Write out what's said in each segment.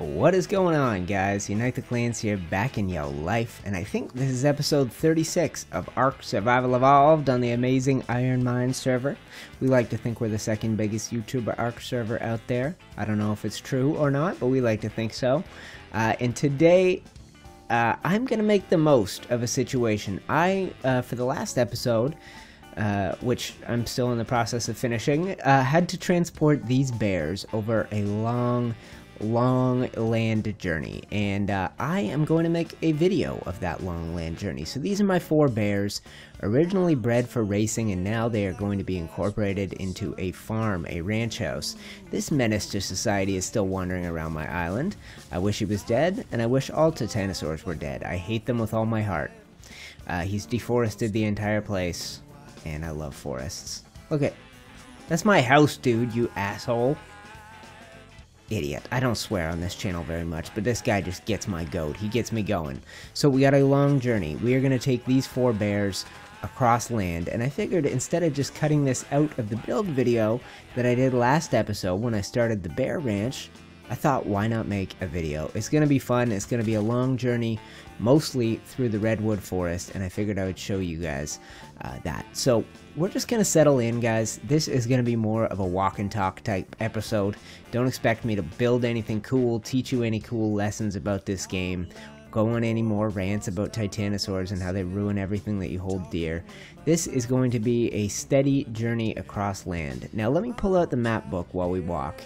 What is going on, guys? Unite the Clans here, back in your life, and I think this is episode 36 of Ark Survival Evolved on the amazing Iron Mine server. We like to think we're the second biggest YouTuber Ark server out there. I don't know if it's true or not, but we like to think so. Uh, and today, uh, I'm going to make the most of a situation. I, uh, for the last episode, uh, which I'm still in the process of finishing, uh, had to transport these bears over a long, long land journey and uh, I am going to make a video of that long land journey. So these are my four bears, originally bred for racing and now they are going to be incorporated into a farm, a ranch house. This menace to society is still wandering around my island. I wish he was dead and I wish all titanosaurs were dead. I hate them with all my heart. Uh, he's deforested the entire place and I love forests. Look at, that's my house dude, you asshole idiot. I don't swear on this channel very much, but this guy just gets my goat. He gets me going. So we got a long journey. We are going to take these four bears across land, and I figured instead of just cutting this out of the build video that I did last episode when I started the bear ranch, I thought why not make a video. It's going to be fun. It's going to be a long journey, mostly through the redwood forest, and I figured I would show you guys uh, that. So we're just going to settle in, guys. This is going to be more of a walk and talk type episode. Don't expect me to build anything cool, teach you any cool lessons about this game, go on any more rants about titanosaurs and how they ruin everything that you hold dear. This is going to be a steady journey across land. Now let me pull out the map book while we walk.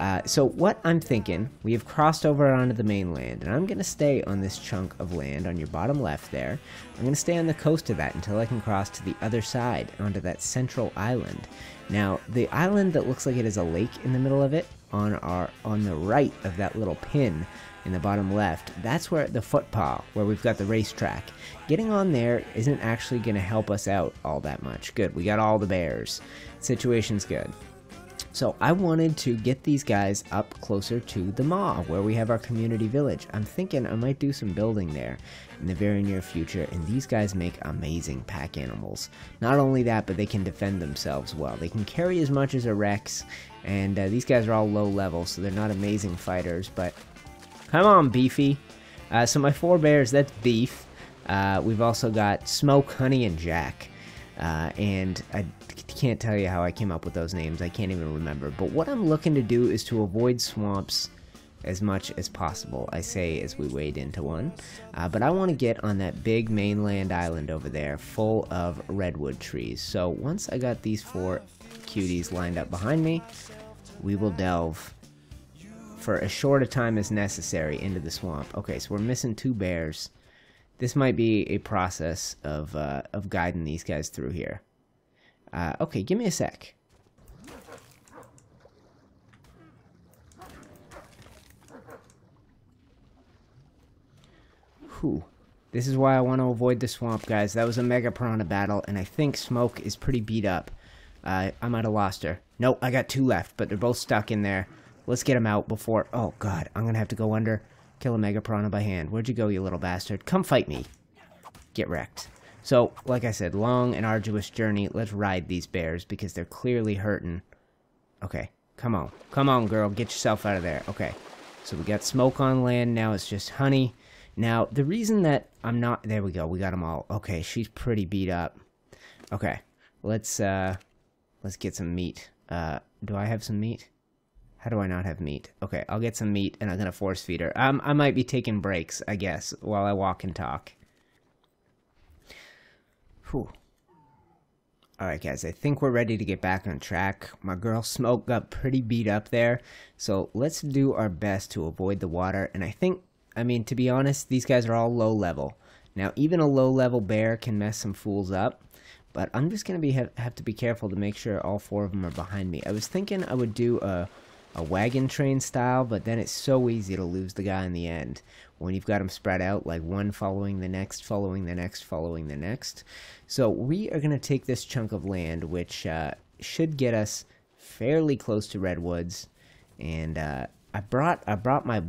Uh, so what I'm thinking, we have crossed over onto the mainland, and I'm going to stay on this chunk of land on your bottom left there. I'm going to stay on the coast of that until I can cross to the other side, onto that central island. Now, the island that looks like it has a lake in the middle of it, on our on the right of that little pin in the bottom left, that's where the footpaw, where we've got the racetrack. Getting on there isn't actually going to help us out all that much. Good, we got all the bears. Situation's good. So I wanted to get these guys up closer to the Maw, where we have our community village. I'm thinking I might do some building there in the very near future, and these guys make amazing pack animals. Not only that, but they can defend themselves well. They can carry as much as a Rex, and uh, these guys are all low level, so they're not amazing fighters, but come on, Beefy. Uh, so my four bears, that's Beef. Uh, we've also got Smoke, Honey, and Jack. Uh, and I can't tell you how I came up with those names. I can't even remember. But what I'm looking to do is to avoid swamps as much as possible. I say as we wade into one. Uh, but I want to get on that big mainland island over there full of redwood trees. So once I got these four cuties lined up behind me, we will delve for as short a time as necessary into the swamp. Okay, so we're missing two bears. This might be a process of, uh, of guiding these guys through here. Uh, okay, give me a sec. Whew. This is why I want to avoid the swamp, guys. That was a Mega Piranha battle, and I think Smoke is pretty beat up. Uh, I might have lost her. Nope, I got two left, but they're both stuck in there. Let's get them out before... Oh, God. I'm going to have to go under. Kill a Mega Piranha by hand. Where'd you go, you little bastard? Come fight me. Get wrecked. So, like I said, long and arduous journey. Let's ride these bears because they're clearly hurting. Okay, come on. Come on, girl. Get yourself out of there. Okay, so we got smoke on land. Now it's just honey. Now, the reason that I'm not... There we go. We got them all. Okay, she's pretty beat up. Okay, let's, uh... Let's get some meat. Uh, do I have some meat? How do I not have meat? Okay, I'll get some meat and I'm gonna force feed her. Um, I might be taking breaks, I guess, while I walk and talk. Whew. Alright guys, I think we're ready to get back on track. My girl Smoke got pretty beat up there, so let's do our best to avoid the water. And I think, I mean, to be honest, these guys are all low level. Now, even a low level bear can mess some fools up, but I'm just going to be have to be careful to make sure all four of them are behind me. I was thinking I would do a a wagon train style, but then it's so easy to lose the guy in the end when you've got them spread out like one following the next, following the next, following the next. So we are going to take this chunk of land, which uh, should get us fairly close to redwoods, and uh, I brought I brought my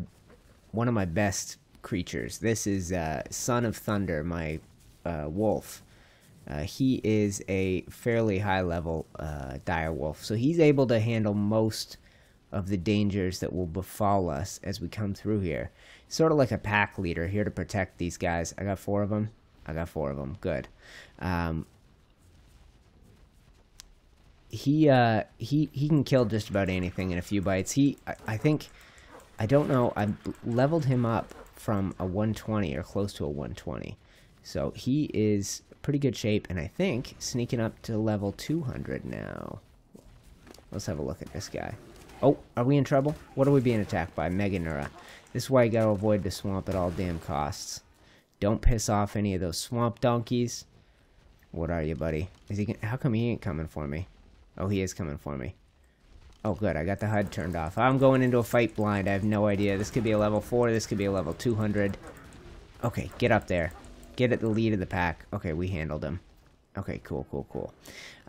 one of my best creatures. This is uh, Son of Thunder, my uh, wolf. Uh, he is a fairly high level uh, dire wolf, so he's able to handle most of the dangers that will befall us as we come through here. Sort of like a pack leader here to protect these guys. I got four of them. I got four of them. Good. Um, he uh, he he can kill just about anything in a few bites. He I, I think I don't know. I leveled him up from a 120 or close to a 120. So he is pretty good shape, and I think sneaking up to level 200 now. Let's have a look at this guy. Oh, are we in trouble? What are we being attacked by? Meganeura. This is why you gotta avoid the swamp at all damn costs. Don't piss off any of those swamp donkeys. What are you, buddy? Is he? How come he ain't coming for me? Oh, he is coming for me. Oh, good. I got the HUD turned off. I'm going into a fight blind. I have no idea. This could be a level 4. This could be a level 200. Okay, get up there. Get at the lead of the pack. Okay, we handled him. Okay, cool, cool, cool.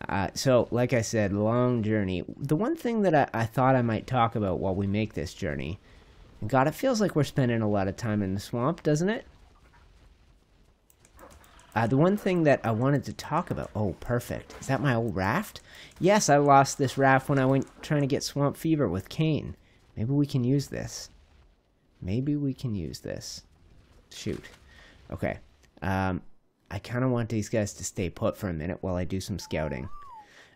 Uh, so, like I said, long journey. The one thing that I, I thought I might talk about while we make this journey... God, it feels like we're spending a lot of time in the swamp, doesn't it? Uh, the one thing that I wanted to talk about... Oh, perfect. Is that my old raft? Yes, I lost this raft when I went trying to get Swamp Fever with Kaine. Maybe we can use this. Maybe we can use this. Shoot. Okay. Um, I kind of want these guys to stay put for a minute while I do some scouting.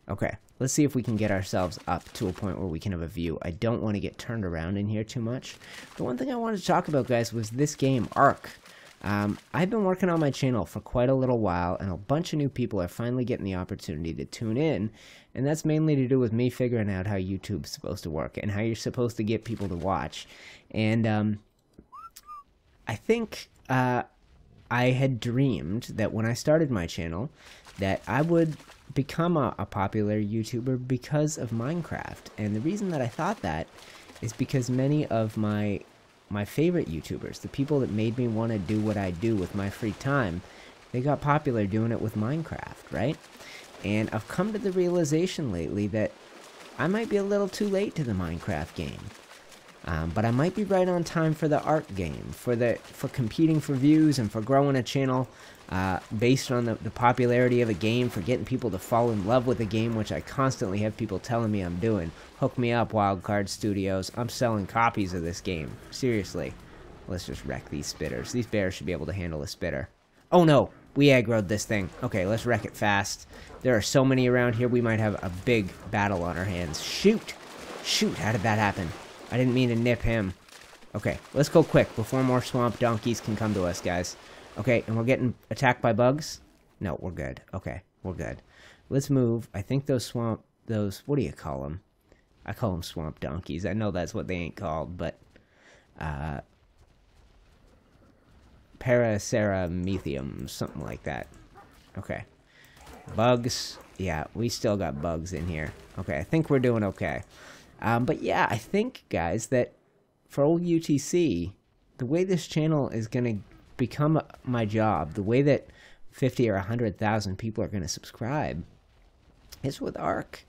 Okay, let's see if we can get ourselves up to a point where we can have a view. I don't want to get turned around in here too much. The one thing I wanted to talk about, guys, was this game, Ark. Um, I've been working on my channel for quite a little while, and a bunch of new people are finally getting the opportunity to tune in, and that's mainly to do with me figuring out how YouTube's supposed to work and how you're supposed to get people to watch. And um, I think uh, I had dreamed that when I started my channel, that I would become a, a popular YouTuber because of Minecraft. And the reason that I thought that is because many of my my favorite YouTubers, the people that made me want to do what I do with my free time, they got popular doing it with Minecraft, right? And I've come to the realization lately that I might be a little too late to the Minecraft game. Um, but I might be right on time for the Ark game, for the for competing for views and for growing a channel uh, based on the, the popularity of a game, for getting people to fall in love with a game, which I constantly have people telling me I'm doing. Hook me up, Wildcard Studios. I'm selling copies of this game. Seriously. Let's just wreck these spitters. These bears should be able to handle a spitter. Oh no! We aggroed this thing. Okay, let's wreck it fast. There are so many around here, we might have a big battle on our hands. Shoot! Shoot, how did that happen? I didn't mean to nip him. Okay, let's go quick before more swamp donkeys can come to us, guys. Okay, and we're getting attacked by bugs? No, we're good. Okay, we're good. Let's move. I think those swamp, those, what do you call them? I call them swamp donkeys. I know that's what they ain't called, but, uh, Paraceramethum, something like that. Okay. Bugs. Yeah, we still got bugs in here. Okay, I think we're doing okay. Um, but yeah, I think, guys, that for old UTC, the way this channel is going to become my job, the way that 50 or 100,000 people are going to subscribe, is with Ark.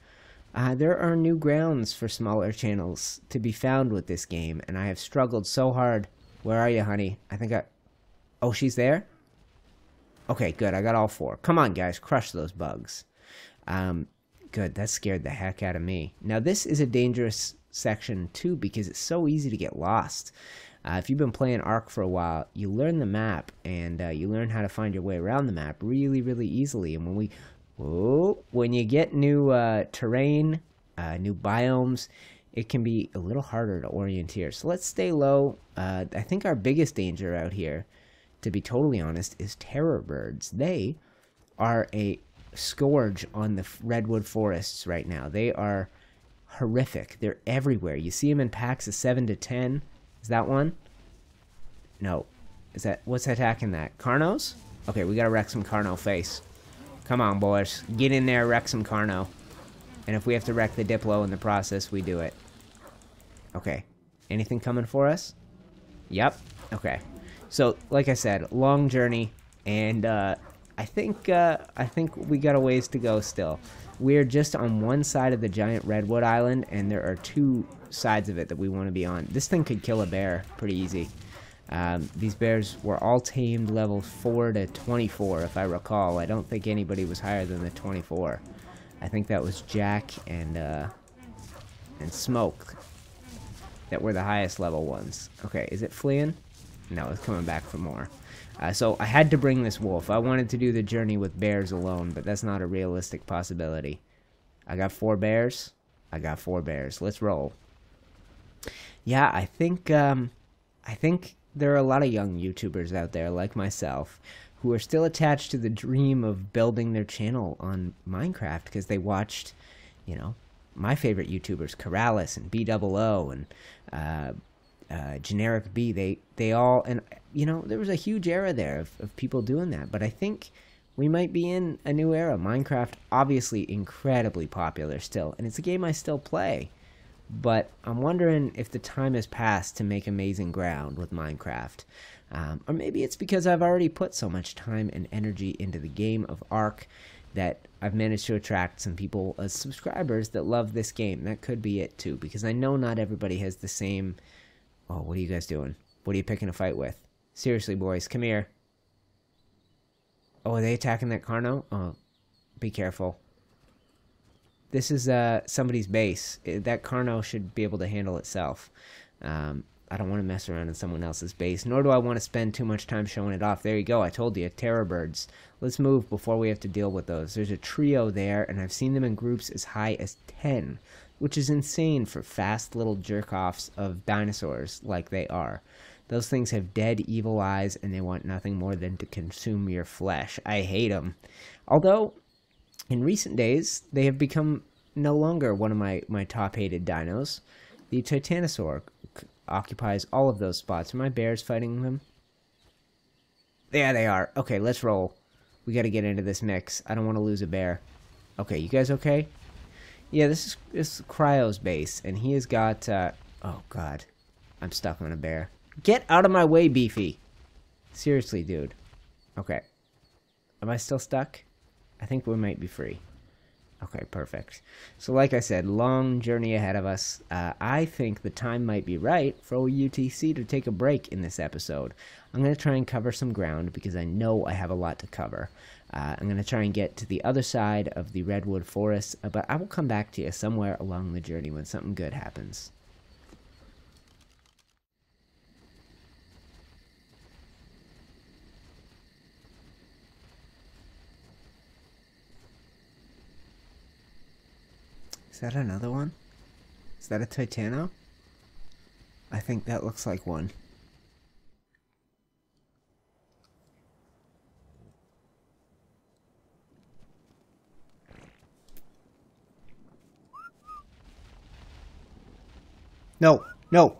Uh, there are new grounds for smaller channels to be found with this game, and I have struggled so hard. Where are you, honey? I think I... Oh, she's there? Okay, good. I got all four. Come on, guys. Crush those bugs. Um, Good, that scared the heck out of me. Now, this is a dangerous section too because it's so easy to get lost. Uh, if you've been playing Ark for a while, you learn the map and uh, you learn how to find your way around the map really, really easily. And when we, whoa, when you get new uh, terrain, uh, new biomes, it can be a little harder to orienteer. So let's stay low. Uh, I think our biggest danger out here, to be totally honest, is terror birds. They are a scourge on the redwood forests right now. They are horrific. They're everywhere. You see them in packs of 7 to 10. Is that one? No. Is that what's attacking that? Carnos? Okay, we gotta wreck some Carno face. Come on, boys. Get in there, wreck some Carno. And if we have to wreck the Diplo in the process, we do it. Okay. Anything coming for us? Yep. Okay. So, like I said, long journey, and uh, I think uh, I think we got a ways to go still. We're just on one side of the giant redwood island, and there are two sides of it that we want to be on. This thing could kill a bear pretty easy. Um, these bears were all tamed level 4 to 24, if I recall. I don't think anybody was higher than the 24. I think that was Jack and uh, and Smoke. that were the highest level ones. Okay, is it fleeing? No, it's coming back for more. Uh, so I had to bring this wolf. I wanted to do the journey with bears alone, but that's not a realistic possibility. I got four bears. I got four bears. Let's roll. Yeah, I think um, I think there are a lot of young YouTubers out there like myself who are still attached to the dream of building their channel on Minecraft because they watched, you know, my favorite YouTubers, Keralis and B-double-O and uh, uh, GenerikB. They they all and you know there was a huge era there of, of people doing that. But I think we might be in a new era. Minecraft obviously incredibly popular still, and it's a game I still play. But I'm wondering if the time has passed to make amazing ground with Minecraft. Um, or maybe it's because I've already put so much time and energy into the game of Ark that I've managed to attract some people as subscribers that love this game. That could be it too, because I know not everybody has the same. Oh, what are you guys doing? What are you picking a fight with? Seriously, boys, come here. Oh, are they attacking that Carno? Oh, be careful. This is uh somebody's base. That Carno should be able to handle itself. Um, I don't want to mess around in someone else's base, nor do I want to spend too much time showing it off. There you go, I told you, terror birds. Let's move before we have to deal with those. There's a trio there, and I've seen them in groups as high as 10, which is insane for fast little jerk-offs of dinosaurs like they are. Those things have dead evil eyes, and they want nothing more than to consume your flesh. I hate them. Although, in recent days, they have become no longer one of my, my top hated dinos. The Titanosaur occupies all of those spots. Are my bears fighting them? There they are. Okay, let's roll. We got to get into this mix. I don't want to lose a bear. Okay, you guys okay? Yeah, this is, this is Cryo's base, and he has got, uh, oh god. I'm stuck on a bear. Get out of my way, Beefy! Seriously, dude. Okay. Am I still stuck? I think we might be free. Okay, perfect. So like I said, long journey ahead of us. Uh, I think the time might be right for UTC to take a break in this episode. I'm going to try and cover some ground because I know I have a lot to cover. Uh, I'm going to try and get to the other side of the Redwood Forest, uh, but I will come back to you somewhere along the journey when something good happens. Is that another one? Is that a Titano? I think that looks like one. No, no,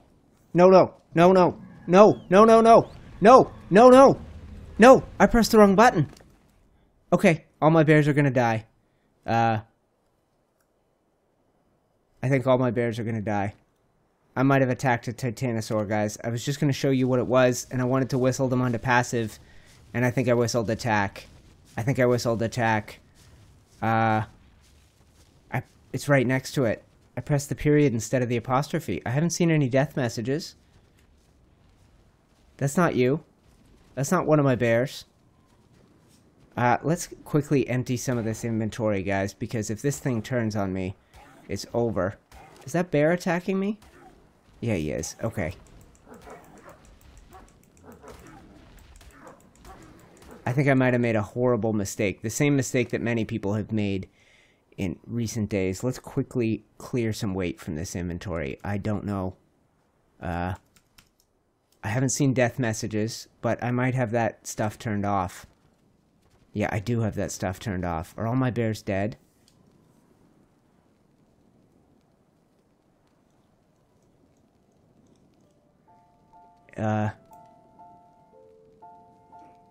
no, no, no, no, no, no, no, no, no, no, no, no, I pressed the wrong button. Okay, all my bears are gonna die. Uh, I think all my bears are to die. I might have attacked a Titanosaur, guys. I was just to show you what it was, and I wanted to whistle them onto passive, and I think I whistled attack. I think I whistled attack. Uh, I, it's right next to it. I pressed the period instead of the apostrophe. I haven't seen any death messages. That's not you. That's not one of my bears. Uh, let's quickly empty some of this inventory, guys, because if this thing turns on me, it's over. Is that bear attacking me? Yeah, he is. Okay. I think I might have made a horrible mistake. The same mistake that many people have made in recent days. Let's quickly clear some weight from this inventory. I don't know. Uh, I haven't seen death messages, but I might have that stuff turned off. Yeah, I do have that stuff turned off. Are all my bears dead? Uh.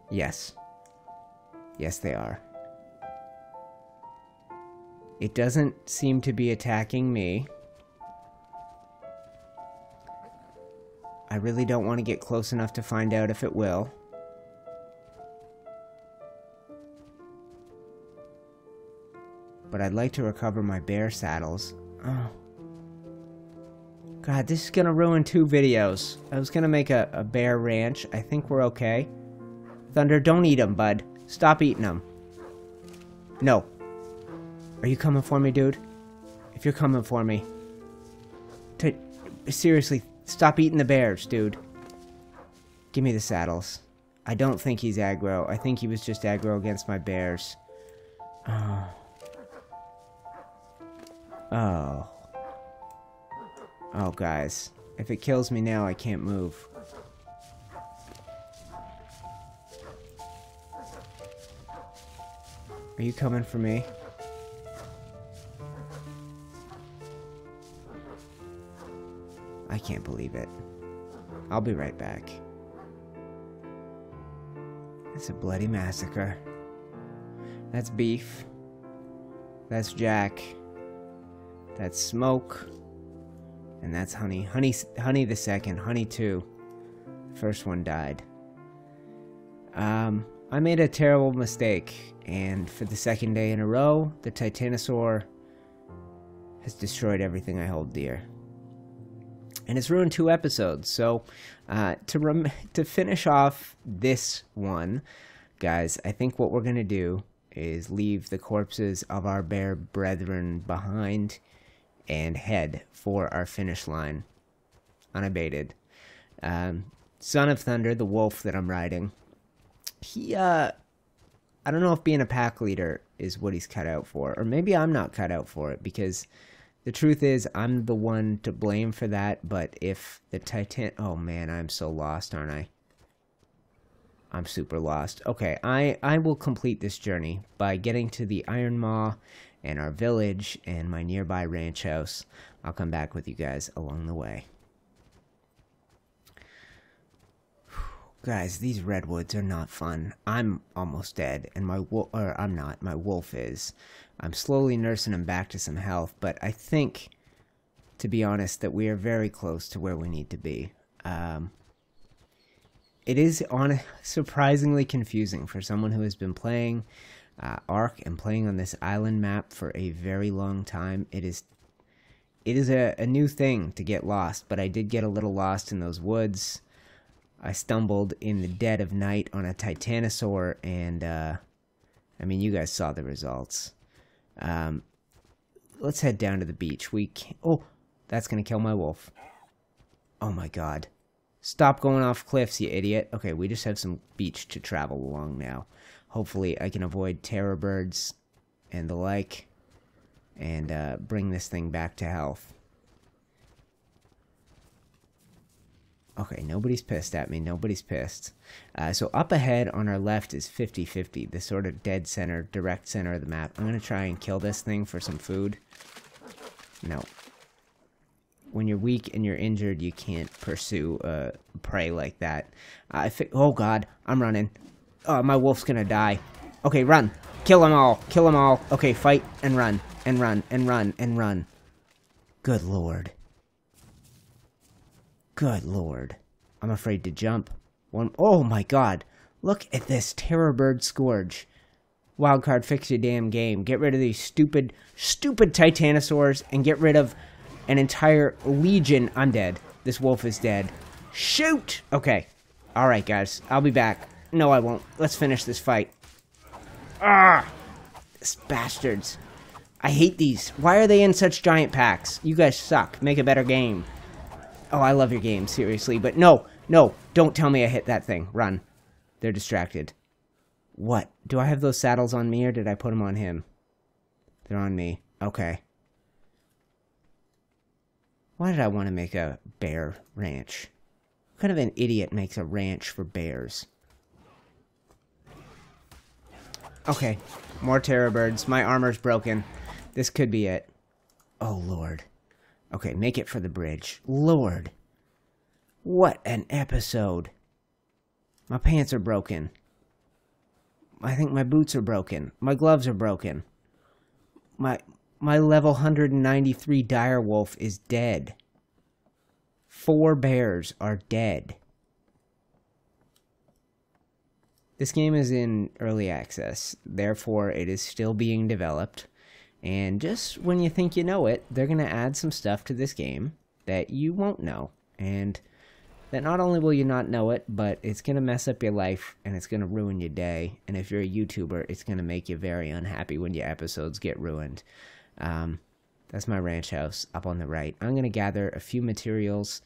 Yes. Yes, they are. It doesn't seem to be attacking me. I really don't want to get close enough to find out if it will. But I'd like to recover my bear saddles. Oh. God, this is gonna ruin two videos. I was gonna make a, a bear ranch. I think we're okay. Thunder, don't eat them, bud. Stop eating them. No. Are you coming for me, dude? If you're coming for me... To, seriously, Stop eating the bears, dude. Give me the saddles. I don't think he's aggro. I think he was just aggro against my bears. Oh. Oh. Oh, guys. If it kills me now, I can't move. Are you coming for me? I can't believe it. I'll be right back. It's a bloody massacre. That's beef. That's Jack. That's smoke. And that's honey. Honey honey the second, honey two. The first one died. Um I made a terrible mistake, and for the second day in a row, the Titanosaur has destroyed everything I hold dear. And it's ruined two episodes, so uh, to rem- to finish off this one, guys, I think what we're gonna do is leave the corpses of our bear brethren behind and head for our finish line unabated. Um, Son of Thunder, the wolf that I'm riding, he uh I don't know if being a pack leader is what he's cut out for, or maybe I'm not cut out for it because the truth is I'm the one to blame for that. But if the Titan, oh man, I'm so lost, aren't I? I'm super lost. Okay, I I will complete this journey by getting to the Iron Maw and our village and my nearby ranch house. I'll come back with you guys along the way. Guys, these redwoods are not fun. I'm almost dead, and my wolf, or I'm not, my wolf is. I'm slowly nursing him back to some health, but I think, to be honest, that we are very close to where we need to be. Um, it is on surprisingly confusing for someone who has been playing uh, Ark and playing on this island map for a very long time. It is it is a, a new thing to get lost, but I did get a little lost in those woods. I stumbled in the dead of night on a titanosaur, and uh, I mean, you guys saw the results. Um, let's head down to the beach. We can oh, that's gonna kill my wolf. Oh my god! Stop going off cliffs, you idiot. Okay, we just have some beach to travel along now. Hopefully, I can avoid terror birds and the like, and uh, bring this thing back to health. Okay, nobody's pissed at me. Nobody's pissed. Uh, so up ahead on our left is 50-50, the sort of dead center, direct center of the map. I'm going to try and kill this thing for some food. No. When you're weak and you're injured, you can't pursue uh, prey like that. I oh god, I'm running. Oh, my wolf's going to die. Okay, run. Kill them all. Kill them all. Okay, fight and run and run and run and run. Good lord. Good lord. I'm afraid to jump. One oh my god. Look at this terror bird scourge. Wildcard fix your damn game. Get rid of these stupid, stupid titanosaurs and get rid of an entire legion. I'm dead. This wolf is dead. Shoot! Okay. Alright, guys. I'll be back. No, I won't. Let's finish this fight. Ah! These bastards. I hate these. Why are they in such giant packs? You guys suck. Make a better game. Oh, I love your game, seriously. But no, no, don't tell me I hit that thing. Run. They're distracted. What? Do I have those saddles on me or did I put them on him? They're on me. Okay. Why did I want to make a bear ranch? What kind of an idiot makes a ranch for bears? Okay. More terror birds. My armor's broken. This could be it. Oh, Lord. Okay, make it for the bridge. Lord. What an episode. My pants are broken. I think my boots are broken. My gloves are broken. My my level 193 dire wolf is dead. Four bears are dead. This game is in early access, therefore it is still being developed. And just when you think you know it, they're going to add some stuff to this game that you won't know. And that not only will you not know it, but it's going to mess up your life and it's going to ruin your day. And if you're a YouTuber, it's going to make you very unhappy when your episodes get ruined. Um, that's my ranch house up on the right. I'm going to gather a few materials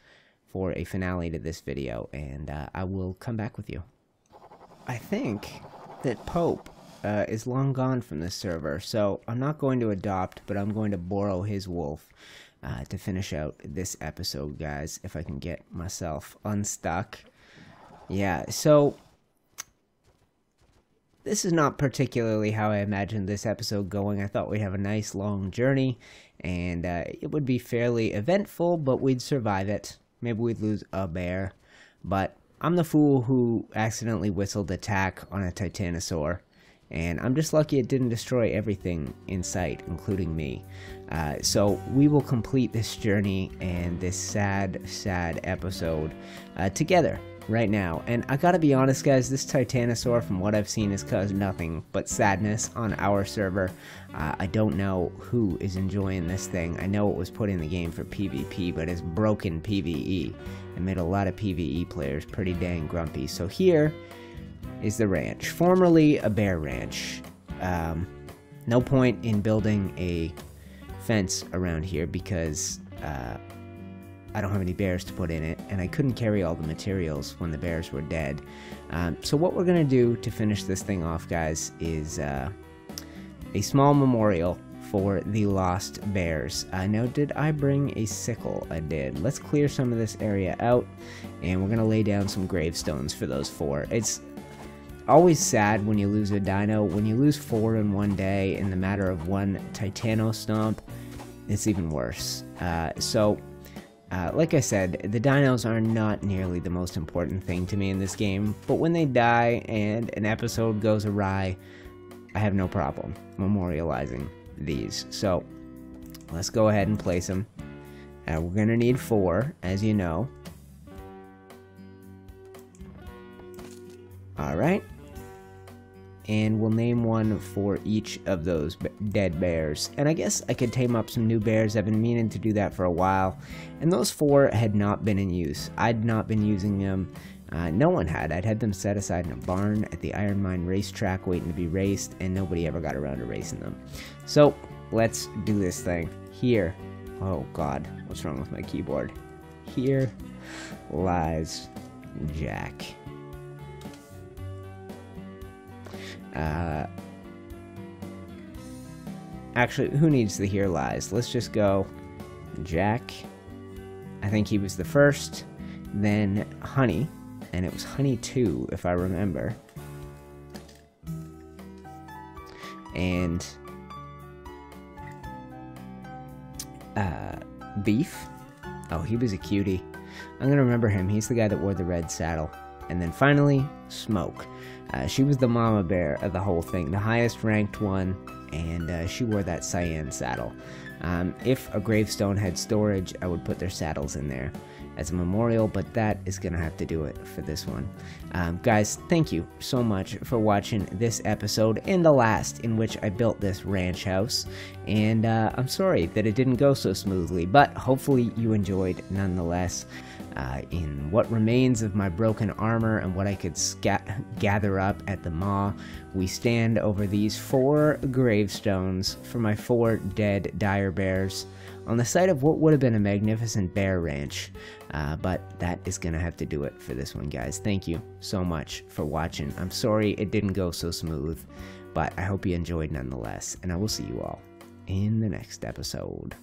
for a finale to this video, and uh, I will come back with you. I think that Pope uh, is long gone from this server, so I'm not going to adopt, but I'm going to borrow his wolf uh, to finish out this episode, guys, if I can get myself unstuck. Yeah, so this is not particularly how I imagined this episode going. I thought we'd have a nice long journey, and uh, it would be fairly eventful, but we'd survive it. Maybe we'd lose a bear, but I'm the fool who accidentally whistled attack on a Titanosaur, and I'm just lucky it didn't destroy everything in sight, including me. Uh, so we will complete this journey and this sad, sad episode uh, together right now. And I gotta be honest, guys, this Titanosaur, from what I've seen, has caused nothing but sadness on our server. Uh, I don't know who is enjoying this thing. I know it was put in the game for PvP, but it's broken PvE and made a lot of PvE players pretty dang grumpy. So here is the ranch, formerly a bear ranch. Um, no point in building a fence around here because uh, I don't have any bears to put in it, and I couldn't carry all the materials when the bears were dead. Um, so what we're going to do to finish this thing off, guys, is uh, a small memorial for the lost bears. Uh, now, did I bring a sickle? I did. Let's clear some of this area out, and we're going to lay down some gravestones for those four. It's always sad when you lose a dino. When you lose four in one day in the matter of one Titano Stomp, it's even worse. Uh, so uh, like I said, the dinos are not nearly the most important thing to me in this game, but when they die and an episode goes awry, I have no problem memorializing these. So, let's go ahead and place them. Uh, we're going to need four, as you know. Alright, and we'll name one for each of those dead bears. And I guess I could tame up some new bears. I've been meaning to do that for a while. And those four had not been in use. I'd not been using them. Uh, no one had. I'd had them set aside in a barn at the Iron Mine racetrack waiting to be raced, and nobody ever got around to racing them. So, let's do this thing. Here. Oh god, what's wrong with my keyboard? Here lies Jack. Uh, actually, who needs the here lies? Let's just go Jack. I think he was the first. Then Honey. And it was Honey 2, if I remember. And uh, Beef. Oh, he was a cutie. I'm going to remember him. He's the guy that wore the red saddle. And then finally, Smoke. Uh, she was the mama bear of the whole thing, the highest ranked one, and uh, she wore that cyan saddle. Um, if a gravestone had storage, I would put their saddles in there as a memorial, but that is going to have to do it for this one. Um, guys, thank you so much for watching this episode and the last in which I built this ranch house. And uh, I'm sorry that it didn't go so smoothly, but hopefully you enjoyed nonetheless uh, in what remains of my broken armor and what I could gather up at the maw, we stand over these four gravestones for my four dead dire bears on the site of what would have been a magnificent bear ranch. Uh, but that is going to have to do it for this one, guys. Thank you so much for watching. I'm sorry it didn't go so smooth, but I hope you enjoyed nonetheless, and I will see you all in the next episode.